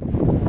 you